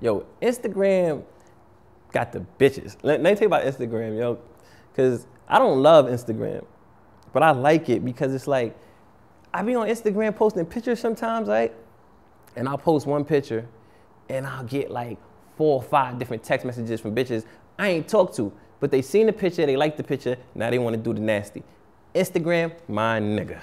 Yo, Instagram got the bitches. Let, me tell you about Instagram, yo. Cause I don't love Instagram, but I like it because it's like, I be on Instagram posting pictures sometimes, right? And I'll post one picture and I'll get like four or five different text messages from bitches I ain't talked to, but they seen the picture, they like the picture, now they wanna do the nasty. Instagram, my nigga.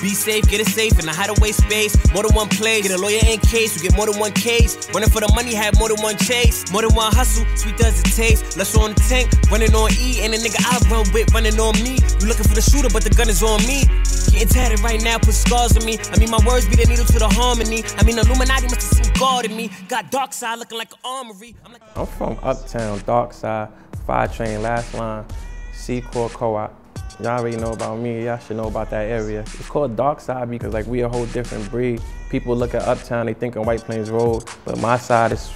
Be safe, get it safe in a hideaway space. More than one place, get a lawyer in case. You get more than one case. Running for the money, have more than one chase. More than one hustle, sweet does it taste. Less on the tank, running on E. And the nigga I run with, running on me. You looking for the shooter, but the gun is on me. Getting tatted right now, put scars on me. I mean, my words be the needle to the harmony. I mean, Illuminati must have seen God in me. Got dark side looking like an armory. I'm, like I'm from Uptown, Dark Side, Fire Train, Last Line, Secor Co-op. Y'all already know about me, y'all should know about that area. It's called Dark Side because like we a whole different breed. People look at Uptown, they think of White Plains Road, but my side is,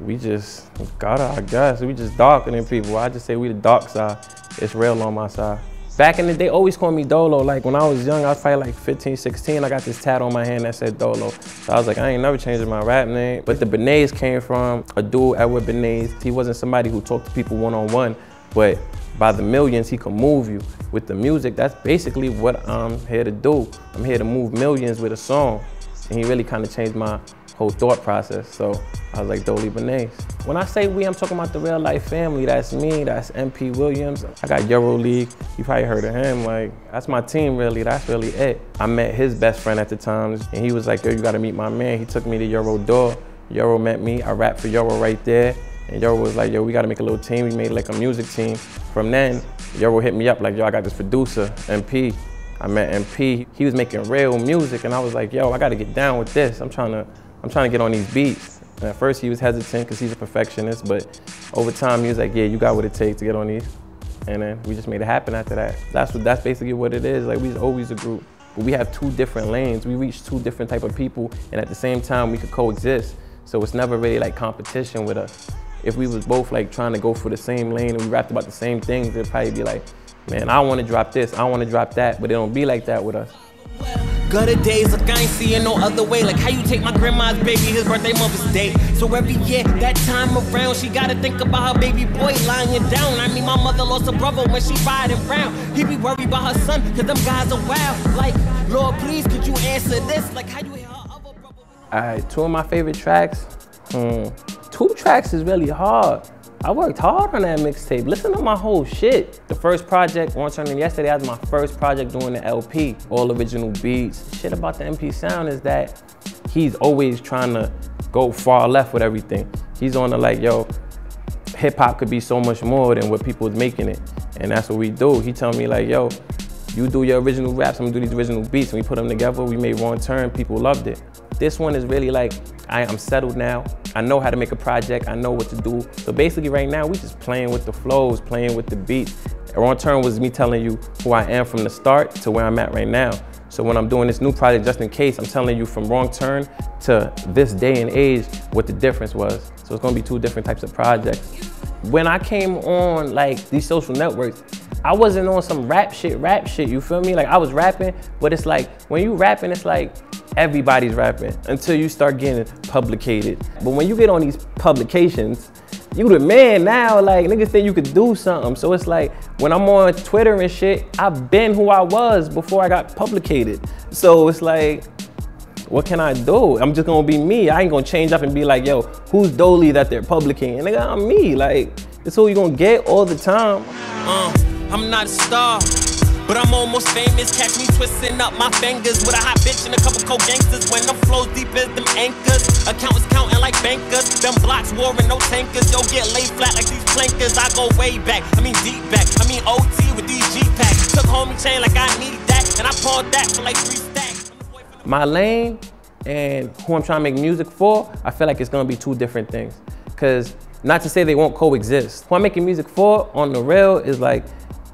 we just, gotta, I guess, we just darker than people. I just say we the dark side. It's real on my side. Back in the day, always called me Dolo. Like when I was young, I was probably like 15, 16, I got this tat on my hand that said Dolo. So I was like, I ain't never changing my rap name. But the Bernays came from a dude, Edward Bernays. He wasn't somebody who talked to people one-on-one, -on -one, but by the millions, he can move you. With the music, that's basically what I'm here to do. I'm here to move millions with a song. And he really kind of changed my whole thought process. So I was like, Doley Bernays. When I say we, I'm talking about the Reelife family. That's me, that's MP Williams. I got Euro League. You probably heard of him. Like, that's my team really. That's really it. I met his best friend at the time and he was like, yo, you gotta meet my man. He took me to Euro Door. Euro met me. I rapped for Euro right there. And Euro was like, yo, we gotta make a little team. We made like a music team. From then, Euro hit me up like, yo, I got this producer, MP. I met MP. He was making real music, and I was like, yo, I gotta get down with this. I'm trying to, I'm trying to get on these beats. And at first he was hesitant because he's a perfectionist, but over time he was like, yeah, you got what it takes to get on these. And then we just made it happen after that. That's what, that's basically what it is. Like we always a group, but we have two different lanes. We reach two different type of people, and at the same time we could coexist. So it's never really like competition with us if we was both like trying to go for the same lane and we rapped about the same things, it'd probably be like, man, I want to drop this, I want to drop that, but it don't be like that with us. Gutter days, look, I ain't seeing no other way. Like how you take my grandma's baby, his birthday month is date. So every year, that time around, she gotta think about her baby boy lying down. I mean, my mother lost a brother when she riding round. He be worried about her son, cause them guys are wild. Like, Lord, please, could you answer this? Like how you hear her other brother? Alright, two of my favorite tracks. Hmm tracks is really hard. I worked hard on that mixtape. Listen to my whole shit. The first project, One Turning Yesterday, that was my first project doing the LP, all original beats. Shit about the MP sound is that he's always trying to go far left with everything. He's on the like, yo, hip hop could be so much more than what people is making it. And that's what we do. He tell me like, yo, you do your original raps, I'm gonna do these original beats. And we put them together, we made one turn, people loved it. This one is really like, I am settled now. I know how to make a project. I know what to do. So basically right now, we just playing with the flows, playing with the beats. Wrong Turn was me telling you who I am from the start to where I'm at right now. So when I'm doing this new project, just in case, I'm telling you from Wrong Turn to this day and age what the difference was. So it's gonna be two different types of projects. When I came on like these social networks, I wasn't on some rap shit, rap shit, you feel me? Like I was rapping, but it's like, when you rapping, it's like, everybody's rapping until you start getting publicated. But when you get on these publications, you the man now, like niggas think you could do something. So it's like when I'm on Twitter and shit, I've been who I was before I got publicated. So it's like, what can I do? I'm just gonna be me. I ain't gonna change up and be like, yo, who's Doley that they're publicating? Nigga, I'm me. Like, it's who you gonna get all the time. Uh, I'm not a star. But I'm almost famous, catch me twisting up my fingers with a hot bitch and a couple cold gangsters. When them flows deep as them anchors, accountants counting like bankers. Them blocks warring no tankers, yo get laid flat like these plankers. I go way back, I mean deep back, I mean OT with these G packs. Took homie chain like I need that, and I pawned that for like three stacks. My lane and who I'm trying to make music for, I feel like it's gonna be two different things. Cause not to say they won't coexist. Who I'm making music for on the real is like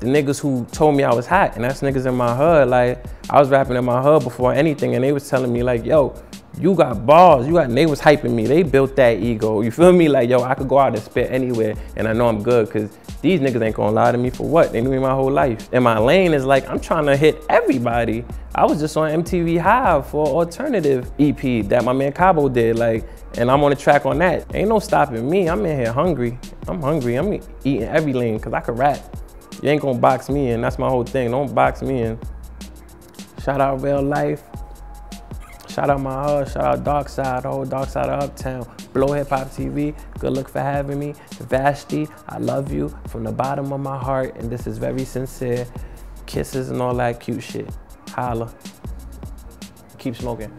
the niggas who told me I was hot, and that's niggas in my hood. Like, I was rapping in my hood before anything, and they was telling me like, yo, you got balls. You got they was hyping me. They built that ego. You feel me? Like yo, I could go out and spit anywhere, and I know I'm good because these niggas ain't gonna lie to me for what? They knew me my whole life. And my lane is like I'm trying to hit everybody. I was just on MTV Hive for alternative EP that my man Cabo did. Like, and I'm on the track on that. Ain't no stopping me. I'm in here hungry. I'm hungry. I'm eating every lane because I could rap. You ain't gonna box me in. That's my whole thing. Don't box me in. Shout out Reelife. Shout out my hood, shout out Dark Side, whole Dark Side of Uptown. Blow Hip Hop TV, good luck for having me. Vashti, I love you from the bottom of my heart, and this is very sincere. Kisses and all that cute shit. Holla. Keep smoking.